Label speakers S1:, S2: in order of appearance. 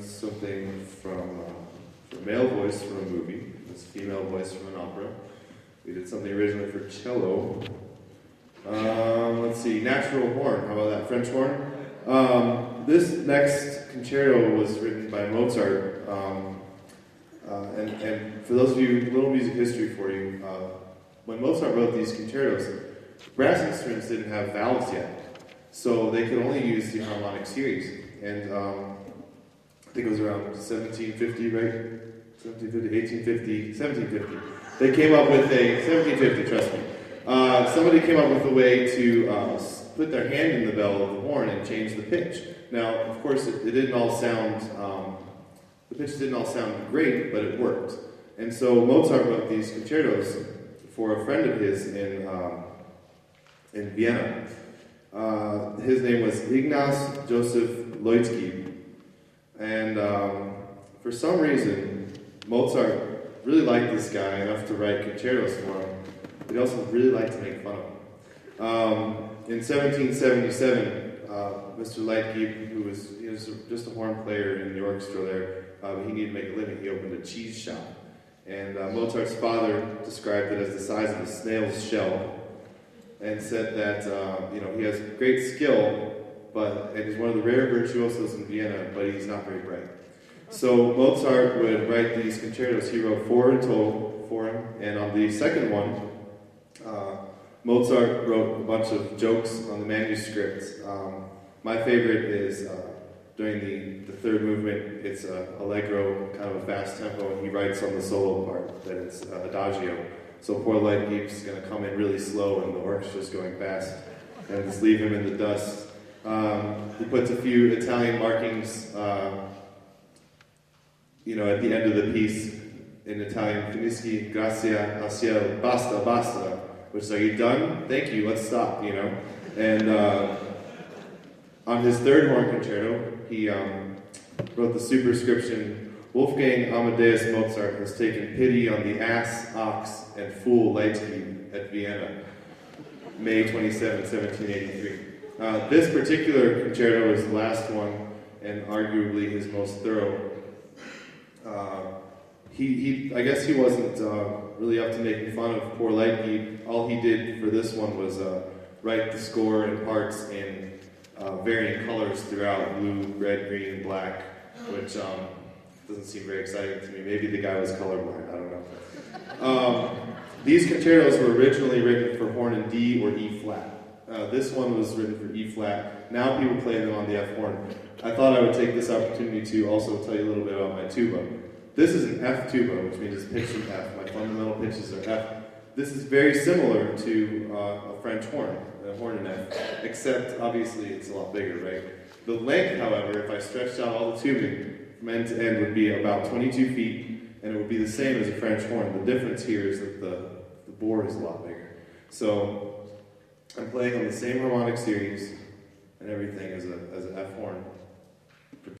S1: something from uh, a male voice from a movie. This female voice from an opera. We did something originally for cello. Um, let's see, natural horn. How about that? French horn. Um, this next concerto was written by Mozart. Um, uh, and, and for those of you, little music history for you. Uh, when Mozart wrote these concertos, brass instruments didn't have valves yet, so they could only use the harmonic series. And um, I think it was around 1750, right? 1750, 1850, 1750. They came up with a 1750. Trust me. Uh, somebody came up with a way to uh, put their hand in the bell of the horn and change the pitch. Now, of course, it, it didn't all sound. Um, the pitch didn't all sound great, but it worked. And so Mozart wrote these concertos for a friend of his in um, in Vienna. Uh, his name was Ignaz Joseph Leutsky, and um, for some reason, Mozart really liked this guy enough to write concertos for him, but he also really liked to make fun of him. Um, in 1777, uh, Mr. Leitgeb, who was, he was just a horn player in the orchestra there, uh, he needed to make a living. He opened a cheese shop. And uh, Mozart's father described it as the size of a snail's shell and said that uh, you know he has great skill, but and he's one of the rare virtuosos in Vienna, but he's not very bright. So Mozart would write these concertos. He wrote four in total for him, and on the second one, uh, Mozart wrote a bunch of jokes on the manuscript. Um, my favorite is uh, during the, the third movement. It's a allegro, kind of a fast tempo, and he writes on the solo part that it's uh, adagio. So poor Leitgeb's going to come in really slow, and the orchestra's just going fast, and just leave him in the dust. Um, he puts a few Italian markings, uh, you know, at the end of the piece in Italian, finisci, grazie al cielo, basta, basta, which is, are you done? Thank you, let's stop, you know. And uh, on his third horn concerto, he um, wrote the superscription, Wolfgang Amadeus Mozart has taken pity on the ass, ox, and fool Leitgeb at Vienna, May 27, 1783. Uh, this particular concerto is the last one and arguably his most thorough. Uh, he, he, I guess he wasn't uh, really up to making fun of poor Leitgeb. All he did for this one was uh, write the score in parts in uh, varying colors throughout blue, red, green, and black, which um, doesn't seem very exciting to me. Maybe the guy was colorblind, I don't know. Um, these concertos were originally written for horn in D or E flat. Uh, this one was written for E flat. Now people play them on the F horn. I thought I would take this opportunity to also tell you a little bit about my tuba. This is an F tuba, which means it's pitched in F. My fundamental pitches are F. This is very similar to uh, a French horn, a horn in F, except obviously it's a lot bigger, right? The length, however, if I stretched out all the tubing from end to end, would be about 22 feet, and it would be the same as a French horn. The difference here is that the, the bore is a lot bigger. So I'm playing on the same harmonic series and everything as, a, as an F horn.